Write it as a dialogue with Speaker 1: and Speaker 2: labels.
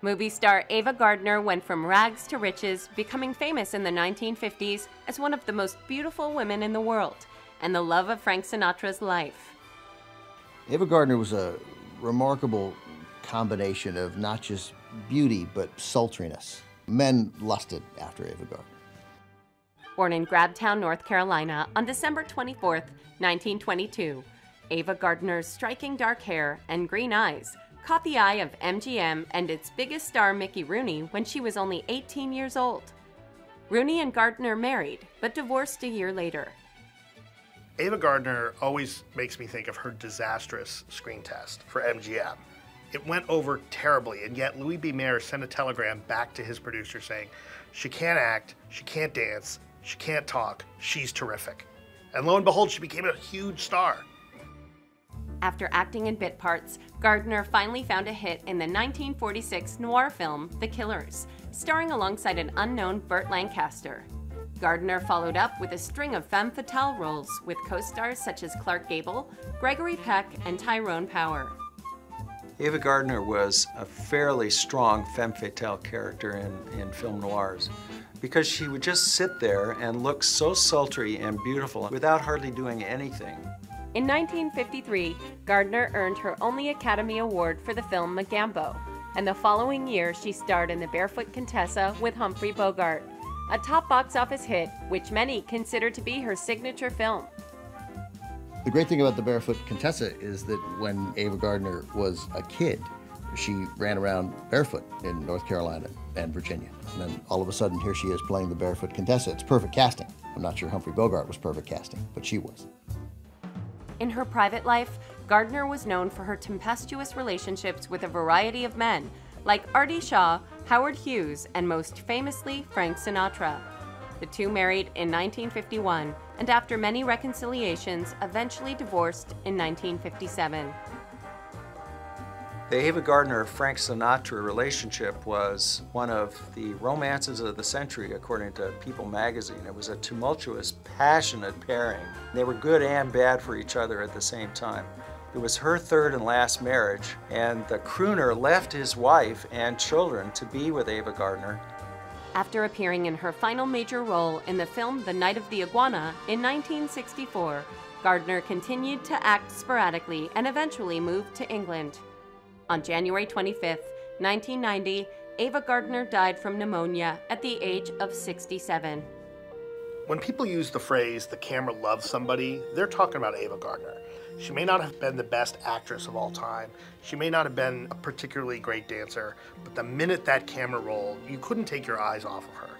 Speaker 1: Movie star Ava Gardner went from rags to riches, becoming famous in the 1950s as one of the most beautiful women in the world and the love of Frank Sinatra's life.
Speaker 2: Ava Gardner was a remarkable combination of not just beauty, but sultriness. Men lusted after Ava Gardner.
Speaker 1: Born in Grabtown, North Carolina on December 24, 1922, Ava Gardner's striking dark hair and green eyes caught the eye of MGM and its biggest star Mickey Rooney when she was only 18 years old. Rooney and Gardner married, but divorced a year later.
Speaker 3: Ava Gardner always makes me think of her disastrous screen test for MGM. It went over terribly, and yet Louis B. Mayer sent a telegram back to his producer saying, She can't act, she can't dance, she can't talk, she's terrific. And lo and behold, she became a huge star.
Speaker 1: After acting in bit parts, Gardner finally found a hit in the 1946 noir film The Killers, starring alongside an unknown Burt Lancaster. Gardner followed up with a string of femme fatale roles with co stars such as Clark Gable, Gregory Peck, and Tyrone Power.
Speaker 4: Ava Gardner was a fairly strong femme fatale character in, in film noirs because she would just sit there and look so sultry and beautiful without hardly doing anything.
Speaker 1: In 1953, Gardner earned her only Academy Award for the film Mogambo, and the following year she starred in The Barefoot Contessa with Humphrey Bogart, a top box office hit which many consider to be her signature film.
Speaker 2: The great thing about The Barefoot Contessa is that when Ava Gardner was a kid, she ran around barefoot in North Carolina and Virginia. And then all of a sudden, here she is playing the Barefoot Contessa. It's perfect casting. I'm not sure Humphrey Bogart was perfect casting, but she was.
Speaker 1: In her private life, Gardner was known for her tempestuous relationships with a variety of men, like Artie Shaw, Howard Hughes, and most famously, Frank Sinatra. The two married in 1951 and, after many reconciliations, eventually divorced in 1957.
Speaker 4: The Ava Gardner Frank Sinatra relationship was one of the romances of the century, according to People magazine. It was a tumultuous, passionate pairing. They were good and bad for each other at the same time. It was her third and last marriage, and the crooner left his wife and children to be with Ava Gardner.
Speaker 1: After appearing in her final major role in the film The Night of the Iguana in 1964, Gardner continued to act sporadically and eventually moved to England. On January 25, 1990, Ava Gardner died from pneumonia at the age of 67.
Speaker 3: When people use the phrase the camera loves somebody, they're talking about Ava Gardner. She may not have been the best actress of all time. She may not have been a particularly great dancer, but the minute that camera rolled, you couldn't take your eyes off of her.